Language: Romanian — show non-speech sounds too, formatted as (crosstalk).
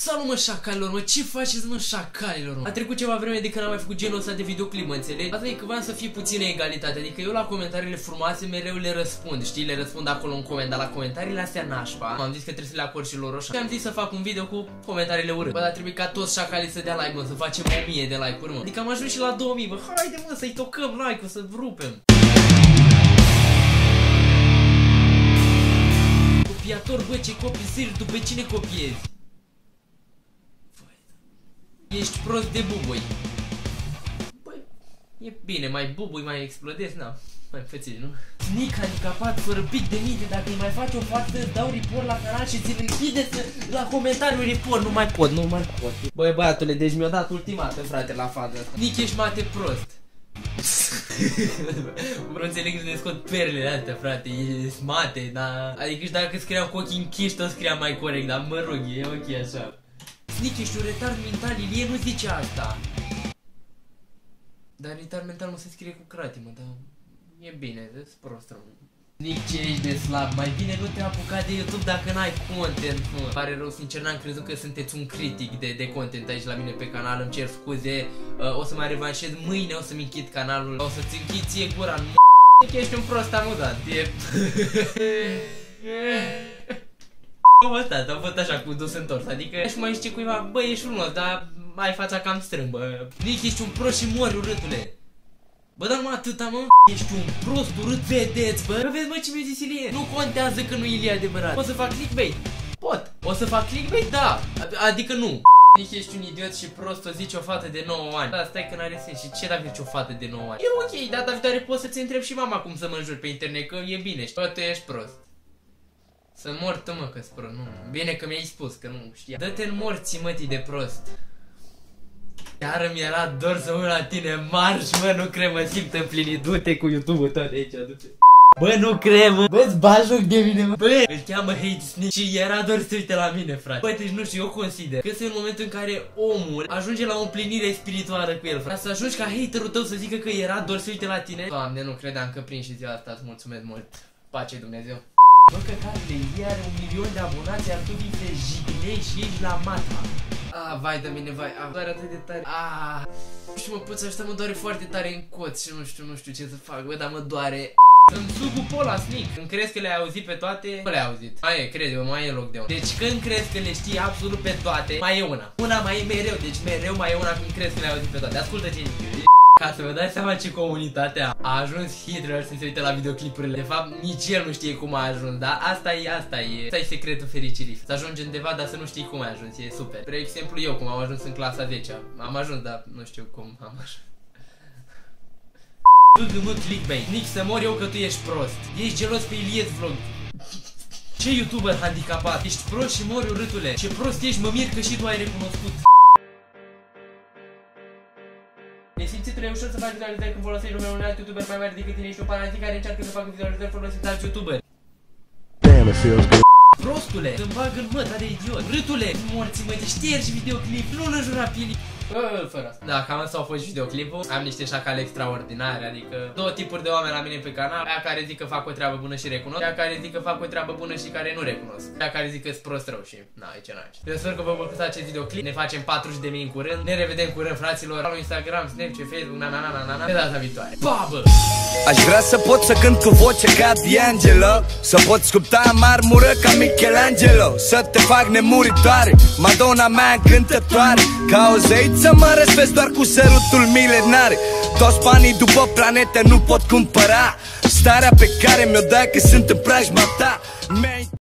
Salut mă șacalilor, mă, ce faceți mă șacalilor, mă? A trecut ceva vreme de când am mai făcut genul ăsta de videoclip, mă înțelegi? Asta e că vreau să fie puțină egalitate, adică eu la comentariile frumoase mereu le răspund, știi? Le răspund acolo în coment, dar la comentariile astea nașpa am zis că trebuie să le acord și lor așa. Și am zis să fac un video cu comentariile urâte. Bă, dar trebuie ca toți șacalii să dea like, mă, să facem 1000 de like-uri, mă. Adică am ajuns și la 2000, bă, haide mă, să-i tocăm like-ul, să rupem. Copiator, bă, ce copii seriu, tu pe cine copiezi? Ești prost de bubui. Băi, e bine, mai bubui, mai explodezi, na. Mai fății, nu? Snic handicapat fără pic de minte, dacă îi mai faci o fată, îți dau report la canal și ți-l închide la comentariu report, nu mai pot, nu mai pot. Băi băiatule, deci mi-a dat ultimată, frate, la faza asta. Nici ești mate prost. (laughs) nu înțeleg să ne scot perlele astea, frate, e smate, dar... Adică și dacă scriam cu ochii închiși, tot scriam mai corect, dar mă rog, e ok așa. Nici ești un retard mental, Ilie nu zice asta. Dar retard mental mă se scrie cu cratimă, dar e bine, îți prost rău. Nici ești de slab, mai bine nu te apuca de YouTube dacă n-ai content, mă. Pare rău, sincer, n-am crezut că sunteți un critic de, de content aici la mine pe canal, îmi cer scuze, uh, o să mai revanșez mâine, o să-mi închid canalul, o să-ți închid ție gura în m***, ești un prost amuzant, e... (laughs) Cum ăsta, te-au fost așa cu dus întors, adică și mai zice cuiva, bă, ești frumos, dar ai fața cam strâmbă. Nici ești un prost și mori, urâtule. Bă, dar nu atâta, mă, ești un prost urât, vedeți, bă. Bă, vezi, mă, ce mi-a zis Ilie? Nu contează că nu Ilie adevărat. O să fac clickbait? Pot. O să fac clickbait? Da. Adică nu. Nici ești un idiot și prost, o zici o fată de 9 ani. Da, stai că n-are sens. Și ce dacă zici o fată de 9 ani? E ok, data viitoare poți să-ți întreb și mama cum să mă înjuri pe internet, că e bine. Și tu ești prost. Să mor tu, mă, că spun, nu. Bine că mi-ai spus, că nu știa. Dă-te în morți, mătii de prost. Iar mi era dor să mă la tine, marș, mă, nu cred, mă simt împlinit. Du-te cu YouTube-ul tot aici, du-te. Bă, nu cred, mă. Bă-ți bajoc de mine, mă. Bă, îl cheamă Hate Snitch și era doar să uite la mine, frate. Bă, deci nu știu, eu consider că este un moment în care omul ajunge la o împlinire spirituală cu el, frate. Să ajungi ca haterul tău să zică că era doar să uite la tine. Doamne, nu credeam că prin și ziua asta, îți mulțumesc mult. Pace Dumnezeu. Bă, că care Ilie are un milion de abonați, iar tu vii pe jignei și ești la mata. Ah, vai de mine, vai, ah, doare atât de tare. Ah, nu știu, mă, poți așa, mă doare foarte tare în coț și nu știu, nu știu ce să fac, bă, dar mă doare. Îmi sugu pola sneak. Când crezi că le-ai auzit pe toate, nu le-ai auzit. Mai e, crede-mă, mai e loc de una. Deci când crezi că le știi absolut pe toate, mai e una. Una mai e mereu, deci mereu mai e una când crezi că le-ai auzit pe toate. Ascultă ce ca să vă dați seama ce comunitatea a ajuns Hitler să se uite la videoclipurile. De fapt, nici el nu știe cum a ajuns, dar asta e, asta e. Asta e secretul fericirii. Să ajungi undeva, dar să nu știi cum ai ajuns, e super. Spre exemplu, eu cum am ajuns în clasa 10 -a. Am ajuns, dar nu știu cum am ajuns. mă, clickbait. Nick, să mor eu că tu ești prost. Ești gelos pe Iliet Vlog. Ce youtuber handicapat? Ești prost și mori urâtule. Ce prost ești, mă mir că și tu ai recunoscut. Nesimțitul e ușor să faci vizualizări când folosești numele unui alt youtuber mai mare decât tine Ești o paralitic care încearcă să facă vizualizări folosind alți youtuberi Damn, it feels good. Prostule, îmi bag în măta de idiot. Râtule, morții mă, ștergi videoclip, nu-l înjura pili Bă, fără asta. Da, cam asta a fost videoclipul. Am niște șacale extraordinare, adică două tipuri de oameni la mine pe canal. Aia care zic că fac o treabă bună și recunosc. Aia care zic că fac o treabă bună și care nu recunosc. Aia care zic că sunt prost rău și na, aici n Eu sper că vă plăcut acest videoclip. Ne facem 40 de mii în curând. Ne revedem curând, fraților. Pe Instagram, Snapchat, Facebook, na na na na na. Pe data viitoare. Pa, bă! Aș vrea să pot să cânt cu voce ca D'Angelo Să pot sculpta marmură ca Michelangelo Să te fac nemuritoare, Madonna mea încântătoare Ca o zeiță mă răsfesc doar cu sărutul milenar. Toți banii după planete nu pot cumpăra. Starea pe care mi-o dai că sunt în preajma ta